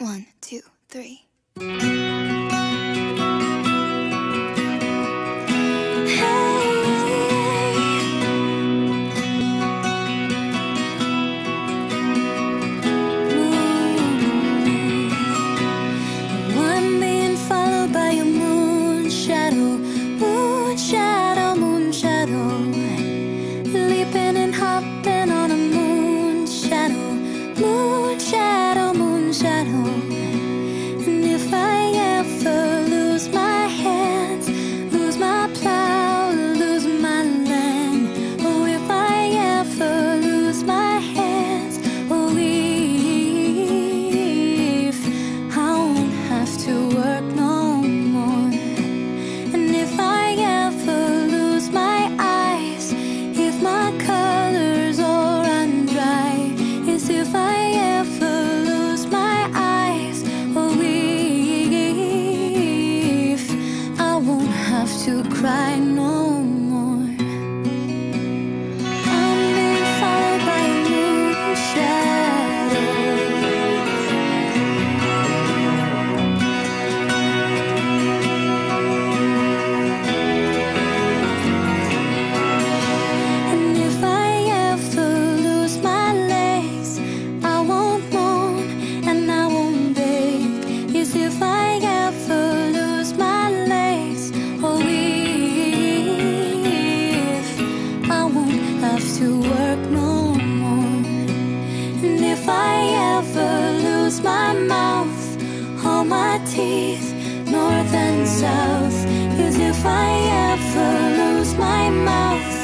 One, two, three. my mouth, all my teeth, north and south. Cause if I ever lose my mouth,